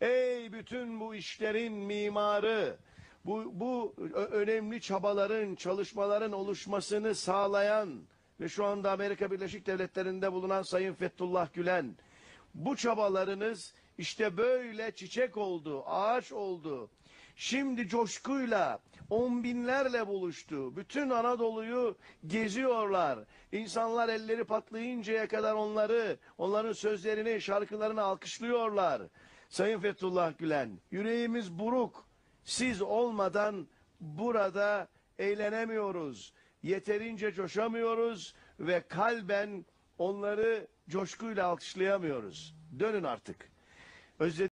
Ey bütün bu işlerin mimarı, bu, bu önemli çabaların, çalışmaların oluşmasını sağlayan ve şu anda Amerika Birleşik Devletleri'nde bulunan Sayın Fethullah Gülen, bu çabalarınız işte böyle çiçek oldu, ağaç oldu. Şimdi coşkuyla on binlerle buluştu. Bütün Anadolu'yu geziyorlar. İnsanlar elleri patlayıncaya kadar onları, onların sözlerini, şarkılarını alkışlıyorlar. Sayın Fethullah Gülen, yüreğimiz buruk. Siz olmadan burada eğlenemiyoruz. Yeterince coşamıyoruz ve kalben onları coşkuyla alkışlayamıyoruz. Dönün artık. Özledi